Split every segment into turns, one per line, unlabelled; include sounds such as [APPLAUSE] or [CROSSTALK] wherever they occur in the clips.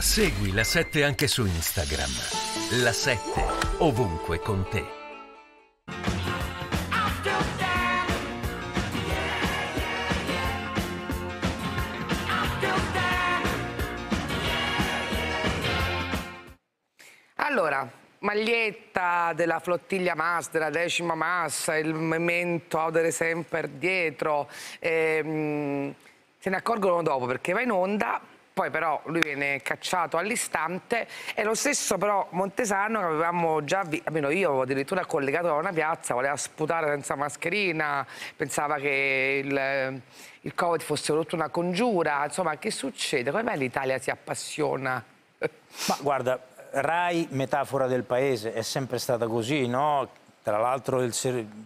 Segui la 7 anche su Instagram. La 7 ovunque con te.
Allora, maglietta della flottiglia Mas, della decima massa, il memento Audere Semper dietro, ehm, se ne accorgono dopo perché va in onda, poi però lui viene cacciato all'istante e lo stesso però Montesano che avevamo già almeno io addirittura collegato da una piazza, voleva sputare senza mascherina, pensava che il, il Covid fosse tutta una congiura, insomma che succede? Come mai l'Italia si appassiona?
Ma guarda, RAI, metafora del paese, è sempre stata così, no? Tra l'altro il,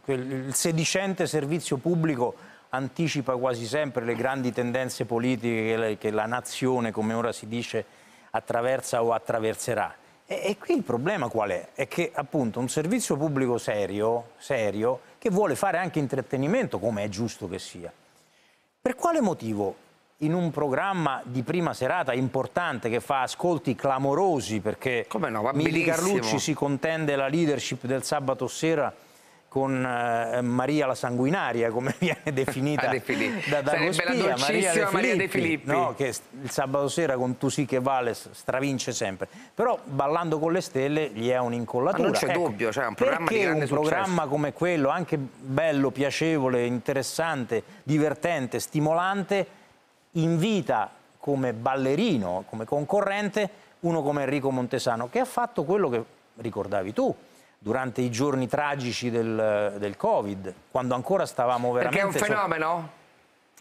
il, sedicente servizio pubblico anticipa quasi sempre le grandi tendenze politiche che, la nazione, come ora si dice, attraversa o attraverserà. E, e, qui il problema qual è? È che appunto un servizio pubblico serio, serio, che vuole fare anche intrattenimento, come è giusto che sia, per quale motivo in un programma di prima serata importante che fa ascolti clamorosi perché
Come no,
Mili Carlucci si contende la leadership del sabato sera con eh, Maria la sanguinaria, come [LAUGHS] viene definita [LAUGHS] da Dagospia, Maria De Maria De Filippi. No, che il sabato sera con Tu sì che vale stravince sempre. Però Ballando con le stelle gli è un'incollatura.
Ma non c'è ecco, dubbio, cioè un programma di grande
un programma come quello, anche bello, piacevole, interessante, divertente, stimolante, invita come ballerino, come concorrente, uno come Enrico Montesano, che ha fatto quello che ricordavi tu durante i giorni tragici del, del Covid, quando ancora stavamo veramente...
Perché è un fenomeno?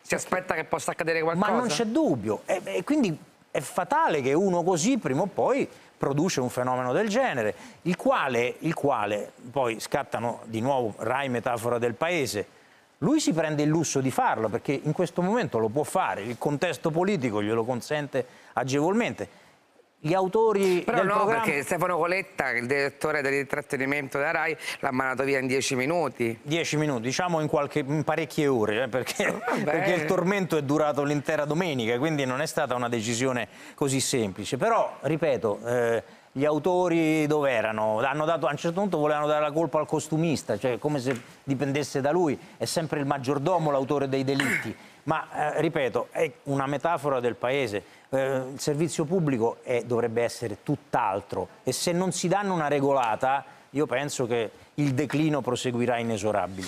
Si aspetta che possa accadere qualcosa?
Ma non c'è dubbio. E, e quindi è fatale che uno così prima o poi produce un fenomeno del genere, il quale, il quale poi scattano di nuovo Rai metafora del paese, lui si prende il lusso di farlo perché in questo momento lo può fare, il contesto politico glielo consente agevolmente. Gli autori
Però
del
no,
programma...
perché Stefano Coletta, il direttore dell'intrattenimento della RAI, l'ha mandato via in dieci minuti.
Dieci minuti, diciamo in, qualche, in parecchie ore, eh, perché, [LAUGHS] perché, il tormento è durato l'intera domenica, quindi non è stata una decisione così semplice. Però, ripeto... Eh, gli autori dove erano? Hanno dato, a un certo punto volevano dare la colpa al costumista, cioè come se dipendesse da lui, è sempre il maggiordomo l'autore dei delitti. Ma, eh, ripeto, è una metafora del paese. Eh, il servizio pubblico è, dovrebbe essere tutt'altro e se non si danno una regolata, io penso che il declino proseguirà inesorabile.